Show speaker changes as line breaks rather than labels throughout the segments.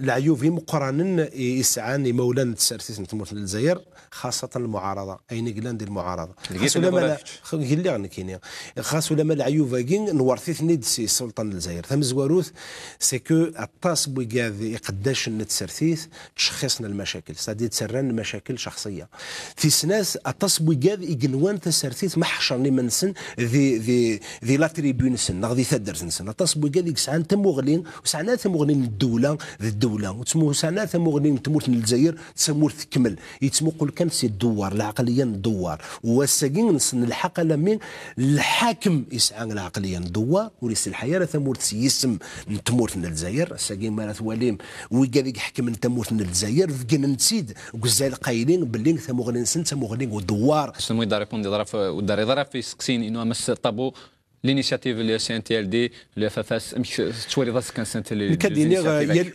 العيوفي مقارنة يسعى مولانا تسارسيس نتموت للجزائر خاصة المعارضة. أين قلنا ندير المعارضة؟ خاص ولا
أنا
ما
ولا
قال لي غنكيني خاص ولا ما العيوفة كين نورثيث نيد سي السلطان الجزائر. ثم زواروث سي كو الطاس بويكاذ يقداش نتسرثيث تشخيصنا المشاكل سادي تسران مشاكل شخصية. في سناس الطاس بويكاذ يقنوان تسرثيث ما حشرني منسن ذي ذي ذي لا تريبيون سن غادي ثدر سن الطاس بويكاذ يسعان تموغلين وسعنا تموغلين الدولة ذي الدولة وتسمو سعنا تموغلين تموت الجزائر تسمور تكمل يتسمو قول كان سي الدوار؟ العقلية الدوار. والساقين نسن الحق لمين؟ الحاكم يسعى العقلية الدوار. وليس الحياة ثمور يسم من الجزائر الساقين ما تواليم ويقال يحكم من الجزائر فكنا نسيد وكزال قايلين باللي ثموغلين سن ثموغلين ودوار
شنو يدار ضرب ودار يضرب في سكسين إنه أمس طابو. لينيشياتيف اللي سي ان تي ال دي اللي فاس تولي ضاس كان سنت اللي
كديني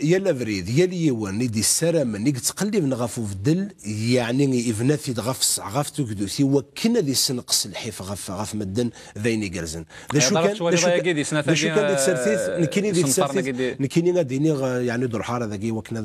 يا لافريد يا اليوان يدي السلام نيك تقلب نغافو في الدل يعني إفنا في غف غف تكدو سي وكنا دي سنقص الحيف غف غف مدن ذيني جرزن
ذا شو كان ذا
شو كان دي تسرثيث نكيني دي تسرثيث نكيني غاديني يعني دور حاره ذاكي وكنا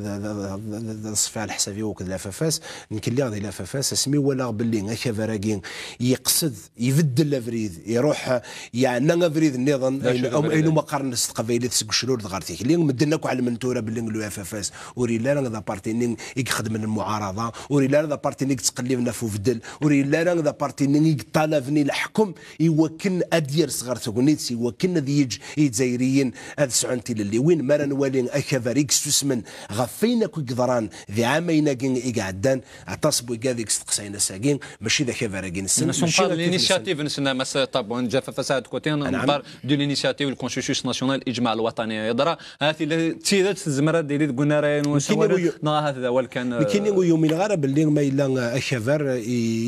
الصفاء الحسابي وكذا لافافاس نكين لي غادي لافافاس اسمي ولا باللي غا فراكين يقصد يبدل لافريد يروح يعني نغا فريد النظام اينو ما قارن قبيله سك شرور غارتيك اللي مدناك على منتورا باللي نقولوا اف اف اس وري لا ذا بارتي نين يخدم المعارضة. وري لا ذا بارتي نيك تقلبنا في فدل. وري لا ذا بارتي نين طالبني الحكم يوكن أدير صغار تغنيت يوكن ذيج يتزايريين هذا سعنتي للي وين ما نوالين اكافاريك سوسمن غفينا كو قدران. ذي عامين كين يقعدان اعتصبوا كاذيك استقسينا ساكين ماشي ذا كافاريكين
السن ماشي الانيشياتيف نسنا مس طاب جا فساد كوتي نعم. دو لينيسياتيف الكونستيتيوس ناسيونال الاجماع الوطني يضرا هاتي تيدات الزمرة ديالي قلنا راين وسوار هذا هو كان
كاين يومين غير باللي ما إلا اكفر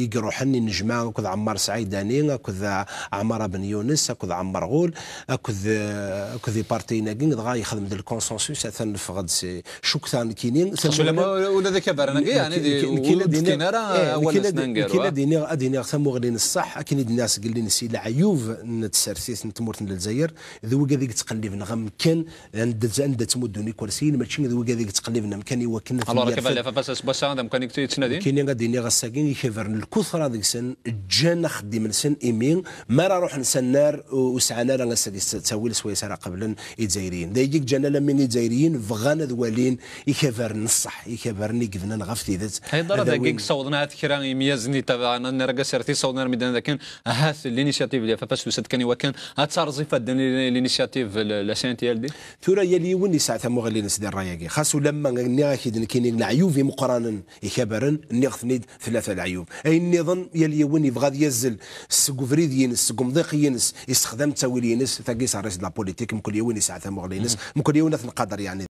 يقروحني نجمع. كذا عمار سعيداني كذا عمار بن يونس كذا عمار غول كذا كذا بارتي ناكين دغا يخدم ديال الكونسنسوس اثن فغد كثر كاينين
ولا ذاك برنا يعني كاين راه اول
سنان كاين ديني ديني سمو غادي الصح. كاين الناس قال لي نسي العيوب نتسرسيس نتمورت للجزائر ذو قاذيك تقلبنا غم كان عند عند تمدني كرسيين ماشي ذو قاذيك تقلبنا مكان يوكلنا
ألو كيف لا فاس باش هذا مكان تنادي
كاين غادي غساكين يخفر الكثرة ديك سن جانا خدم سن إيمين. ما راه روح نسنار وسعنا راه تساوي سويسرا قبل الجزائريين. دا يجيك جانا لمن الجزائريين فغانا ذوالين يخفر نصح يخفرني كذنا نغف ذات.
ضرب دقيق صوتنا هات كرا يميزني تبعنا نرقى سيرتي صوتنا ميدان لكن هات الانيشياتيف اللي فاس وسد كان وكان هات صفة الإنيشياتيف لا سي ان تي ال دي
تورا يلي وني ساعة مغلي نسدي الرايقي. خاصو لما ناخذ كاين العيوب مقرانا يكبرن نيغثنيد ثلاثة العيوب. أي النظام يلي وني بغا يزل السكوفريد ينس مضيق ينس يستخدم تاويل ينس ثاقي صار لا بوليتيك ممكن يوني ساعة مغلي نس ممكن يوني نقدر يعني.